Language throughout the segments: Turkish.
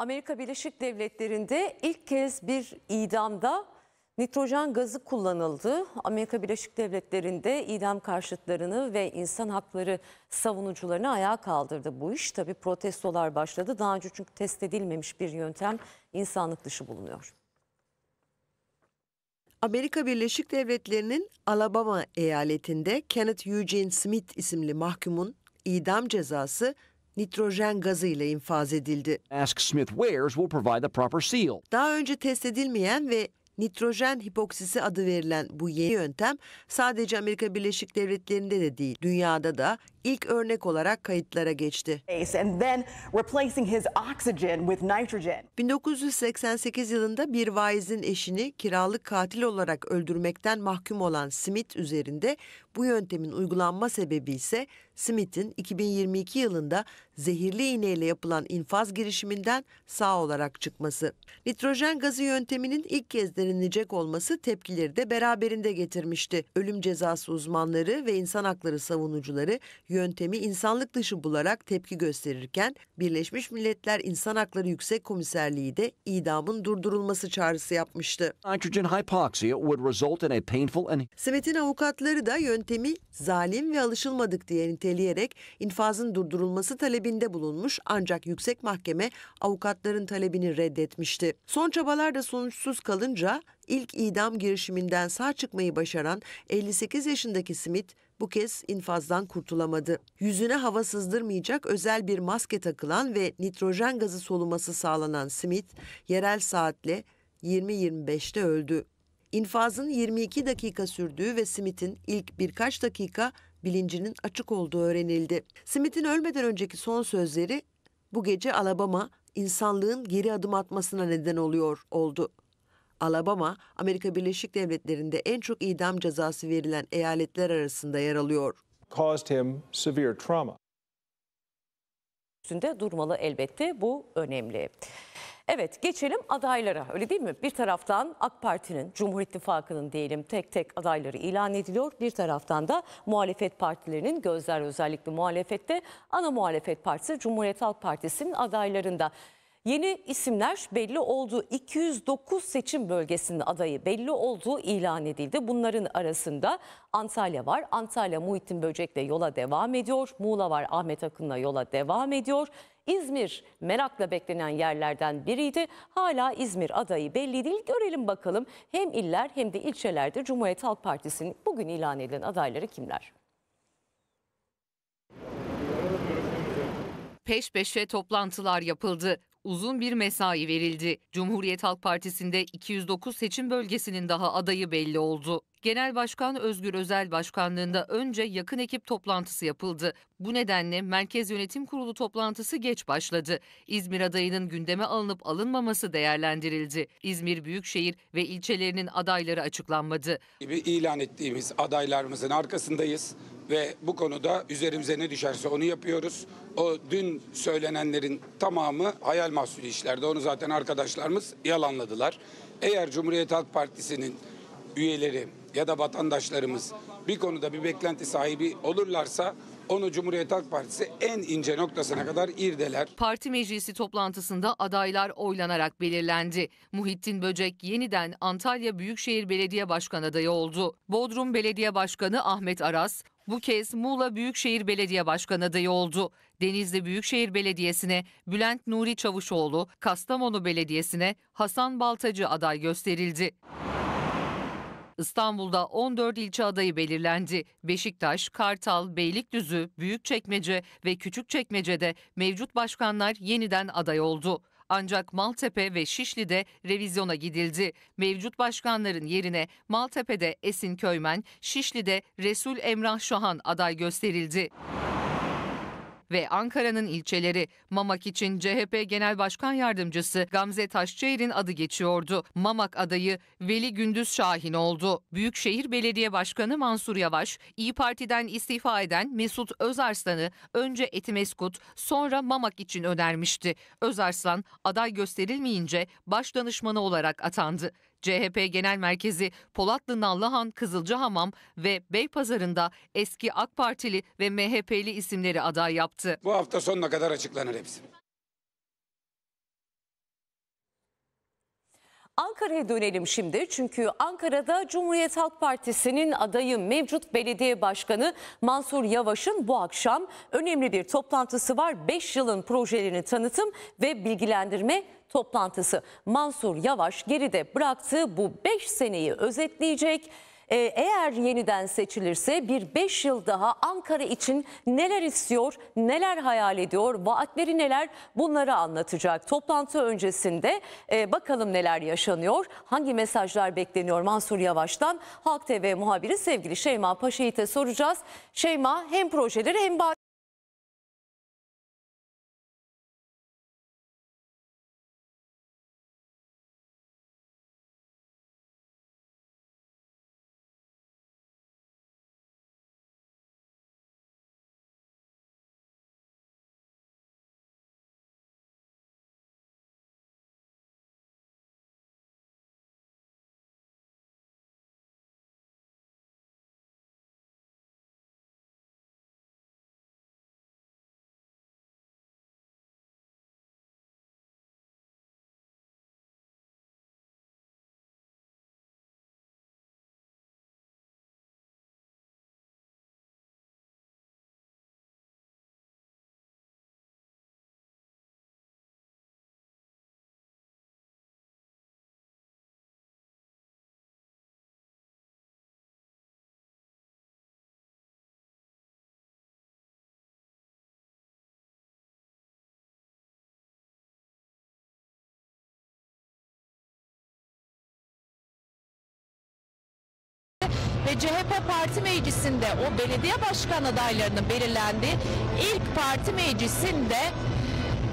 Amerika Birleşik Devletleri'nde ilk kez bir idamda nitrojen gazı kullanıldı. Amerika Birleşik Devletleri'nde idam karşıtlarını ve insan hakları savunucularını ayağa kaldırdı. Bu iş tabii protestolar başladı. Daha önce çünkü test edilmemiş bir yöntem insanlık dışı bulunuyor. Amerika Birleşik Devletleri'nin Alabama eyaletinde Kenneth Eugene Smith isimli mahkumun idam cezası nitrojen gazı ile infaz edildi. Ask Smith Wares will provide the proper seal. Daha önce test edilmeyen ve nitrojen hipoksisi adı verilen bu yeni yöntem sadece Amerika Birleşik Devletleri'nde de değil, dünyada da ilk örnek olarak kayıtlara geçti. and then replacing his oxygen with nitrogen. 1988 yılında bir vaizin eşini kiralık katil olarak öldürmekten mahkum olan Smith üzerinde bu yöntemin uygulanma sebebi ise Smith'in 2022 yılında zehirli iğneyle yapılan infaz girişiminden sağ olarak çıkması. Nitrojen gazı yönteminin ilk kez denilecek olması tepkileri de beraberinde getirmişti. Ölüm cezası uzmanları ve insan hakları savunucuları yöntemi insanlık dışı bularak tepki gösterirken Birleşmiş Milletler İnsan Hakları Yüksek Komiserliği de idamın durdurulması çağrısı yapmıştı. Smith'in avukatları da yöntemi zalim ve alışılmadık diye niteleyerek infazın durdurulması talebinde bulunmuş ancak yüksek mahkeme avukatların talebini reddetmişti. Son çabalar da sonuçsuz kalınca ilk idam girişiminden sağ çıkmayı başaran 58 yaşındaki Smith bu kez infazdan kurtulamadı. Yüzüne hava sızdırmayacak özel bir maske takılan ve nitrojen gazı soluması sağlanan Smith yerel saatle 20.25'te öldü. İnfazın 22 dakika sürdüğü ve Smith'in ilk birkaç dakika bilincinin açık olduğu öğrenildi. Smith'in ölmeden önceki son sözleri bu gece Alabama insanlığın geri adım atmasına neden oluyor oldu. Alabama, Amerika Birleşik Devletleri'nde en çok idam cezası verilen eyaletler arasında yer alıyor. caused him severe trauma. Üstünde durmalı elbette bu önemli. Evet geçelim adaylara öyle değil mi? Bir taraftan AK Parti'nin, Cumhur İttifakı'nın diyelim tek tek adayları ilan ediliyor. Bir taraftan da muhalefet partilerinin gözler özellikle muhalefette ana muhalefet partisi Cumhuriyet Halk Partisi'nin adaylarında. Yeni isimler belli oldu. 209 seçim bölgesinin adayı belli olduğu ilan edildi. Bunların arasında Antalya var. Antalya Muhittin Böcek'le yola devam ediyor. Muğla var Ahmet Akın'la yola devam ediyor. İzmir merakla beklenen yerlerden biriydi. Hala İzmir adayı belli değil. Görelim bakalım hem iller hem de ilçelerde Cumhuriyet Halk Partisi'nin bugün ilan edilen adayları kimler? Peş peşe toplantılar yapıldı. Uzun bir mesai verildi. Cumhuriyet Halk Partisi'nde 209 seçim bölgesinin daha adayı belli oldu. Genel Başkan Özgür Özel Başkanlığında önce yakın ekip toplantısı yapıldı. Bu nedenle Merkez Yönetim Kurulu toplantısı geç başladı. İzmir adayının gündeme alınıp alınmaması değerlendirildi. İzmir Büyükşehir ve ilçelerinin adayları açıklanmadı. gibi ilan ettiğimiz adaylarımızın arkasındayız ve bu konuda üzerimize ne düşerse onu yapıyoruz. O dün söylenenlerin tamamı hayal mahsulü işlerdi. Onu zaten arkadaşlarımız yalanladılar. Eğer Cumhuriyet Halk Partisi'nin üyeleri ya da vatandaşlarımız bir konuda bir beklenti sahibi olurlarsa onu Cumhuriyet Halk Partisi en ince noktasına kadar irdeler. Parti meclisi toplantısında adaylar oylanarak belirlendi. Muhittin Böcek yeniden Antalya Büyükşehir Belediye Başkanı adayı oldu. Bodrum Belediye Başkanı Ahmet Aras bu kez Muğla Büyükşehir Belediye Başkanı adayı oldu. Denizli Büyükşehir Belediyesi'ne Bülent Nuri Çavuşoğlu, Kastamonu Belediyesi'ne Hasan Baltacı aday gösterildi. İstanbul'da 14 ilçe adayı belirlendi. Beşiktaş, Kartal, Beylikdüzü, Büyükçekmece ve Küçükçekmece'de mevcut başkanlar yeniden aday oldu. Ancak Maltepe ve Şişli'de revizyona gidildi. Mevcut başkanların yerine Maltepe'de Esin Köymen, Şişli'de Resul Emrah Şahan aday gösterildi ve Ankara'nın ilçeleri Mamak için CHP Genel Başkan Yardımcısı Gamze Taşçıer'in adı geçiyordu. Mamak adayı Veli Gündüz Şahin oldu. Büyükşehir Belediye Başkanı Mansur Yavaş, İyi Parti'den istifa eden Mesut Özarslan'ı önce Etimeskut sonra Mamak için önermişti. Özarslan aday gösterilmeyince baş danışmanı olarak atandı. CHP Genel Merkezi Polatlı Nallıhan, Kızılcahamam ve Beypazarı'nda eski AK Partili ve MHP'li isimleri aday yaptı. Bu hafta sonuna kadar açıklanır hepsi. Ankara'ya dönelim şimdi çünkü Ankara'da Cumhuriyet Halk Partisi'nin adayı mevcut belediye başkanı Mansur Yavaş'ın bu akşam önemli bir toplantısı var. 5 yılın projelerini tanıtım ve bilgilendirme toplantısı. Mansur Yavaş geride bıraktığı bu 5 seneyi özetleyecek. Ee, Eğer yeniden seçilirse bir 5 yıl daha Ankara için neler istiyor, neler hayal ediyor, vaatleri neler bunları anlatacak. Toplantı öncesinde e, bakalım neler yaşanıyor, hangi mesajlar bekleniyor Mansur Yavaş'tan. Halk TV muhabiri sevgili Şeyma Paşayiğit'e soracağız. Şeyma hem projeleri hem ve CHP parti meclisinde o belediye başkan adaylarının belirlendiği ilk parti meclisinde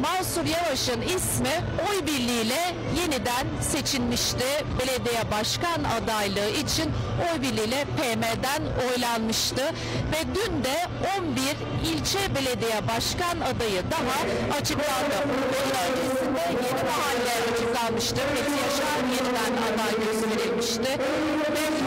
Mansur Yavaş'ın ismi oy birliğiyle yeniden seçilmişti. Belediye başkan adaylığı için oy birliğiyle PM'den oylanmıştı ve dün de 11 ilçe belediye başkan adayı daha açıklandı. Bunun öncesinde yeni mahalle açıklanmıştı. Fethi Yaşar yeniden aday gösterilmişti. Ve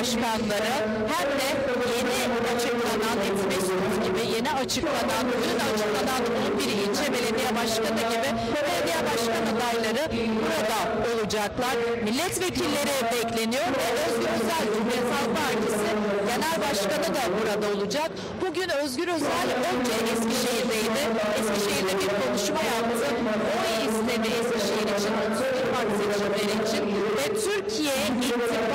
başkanları hem de yeni açıklanan Mesut gibi yeni açıklanan, dün açıklanan 11 ilçe belediye başkanı gibi belediye başkan adayları burada olacaklar. Milletvekilleri bekleniyor ve Özgür Özel Cumhuriyet Partisi Genel Başkanı da burada olacak. Bugün Özgür Özel önce Eskişehir'deydi. Eskişehir'de bir konuşma yaptı. Oy istedi Eskişehir için, 31 Mart seçimleri için ve Türkiye ittifakı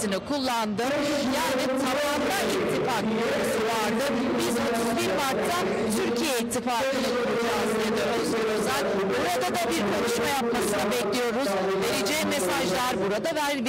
kelimesini kullandı. Yani tabanda ittifak vurgusu vardı. Biz 31 Mart'ta Türkiye ittifakını kuracağız dedi Özgür Özel. Burada da bir konuşma yapmasını bekliyoruz. Vereceği mesajlar burada ver,